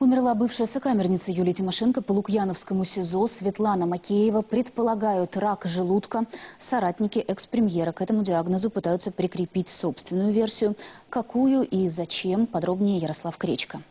Умерла бывшая сокамерница Юлии Тимошенко по Лукьяновскому СИЗО Светлана Макеева. Предполагают рак желудка. Соратники экс-премьера к этому диагнозу пытаются прикрепить собственную версию. Какую и зачем, подробнее Ярослав Кречко.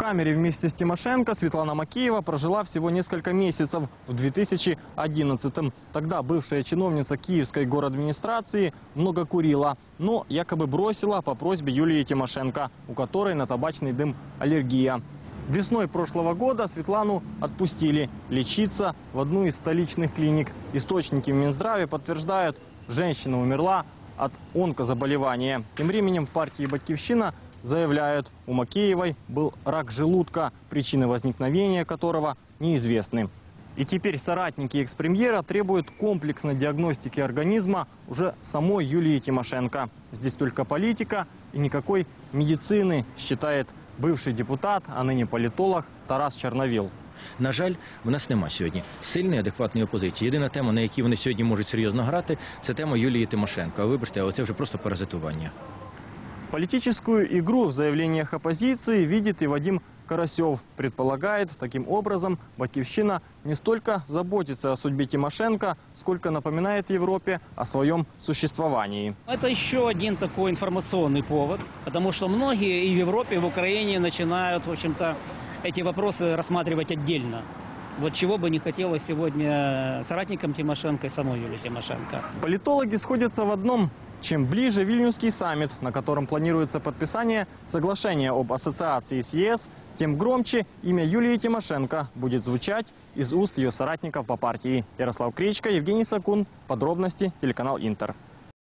Камере вместе с Тимошенко Светлана Макеева прожила всего несколько месяцев в 2011-м. Тогда бывшая чиновница Киевской администрации много курила, но якобы бросила по просьбе Юлии Тимошенко, у которой на табачный дым аллергия. Весной прошлого года Светлану отпустили лечиться в одну из столичных клиник. Источники в Минздраве подтверждают, женщина умерла от онкозаболевания. Тем временем в партии «Батьковщина» заявляют, у Макеевой был рак желудка, причины возникновения которого неизвестны. И теперь соратники экс-премьера требуют комплексной диагностики организма уже самой Юлии Тимошенко. Здесь только политика и никакой медицины, считает бывший депутат, а ныне политолог Тарас Черновил. На жаль, в нас нема сьогодні сильної адекватної опозиції. Єдина тема, на якій вони сьогодні можуть серйозно грати, це тема Юлії Тимошенко. А вибачте, але це вже просто паразитування. Политическую игру в заявлениях оппозиции видит и Вадим Карасев. Предполагает, таким образом Батьковщина не столько заботится о судьбе Тимошенко, сколько напоминает Европе о своем существовании. Это еще один такой информационный повод, потому что многие и в Европе, и в Украине начинают, в общем-то, эти вопросы рассматривать отдельно. Вот чего бы не хотелось сегодня соратникам Тимошенко и самой Юлии Тимошенко. Политологи сходятся в одном. Чем ближе Вильнюсский саммит, на котором планируется подписание соглашения об ассоциации с ЕС, тем громче имя Юлии Тимошенко будет звучать из уст ее соратников по партии. Ярослав Кричко, Евгений Сакун. Подробности телеканал Интер.